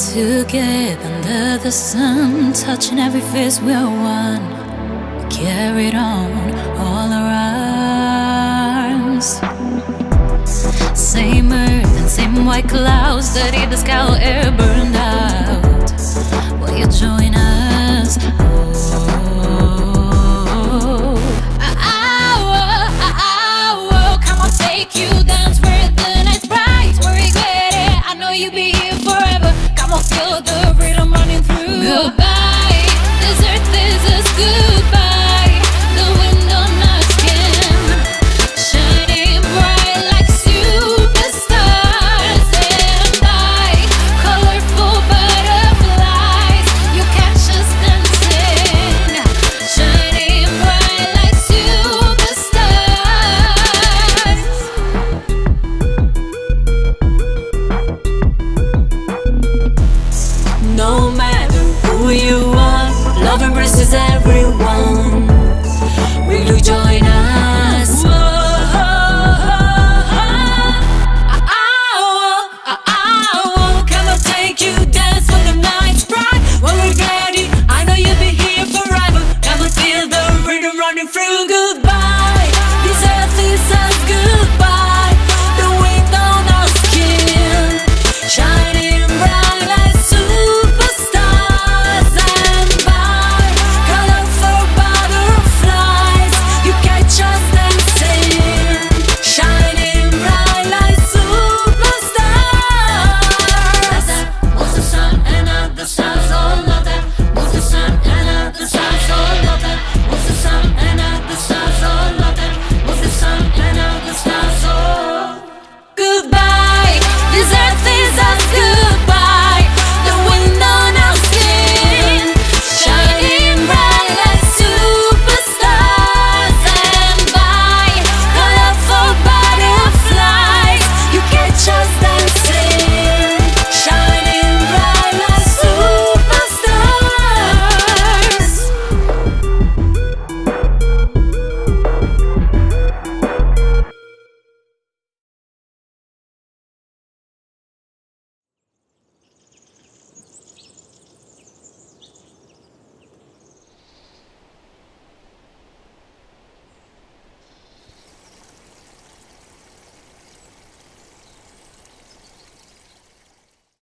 Together under the sun, touching every face we're one. We carried on all our arms. Same earth and same white clouds, dirty the sky, air. Will you join every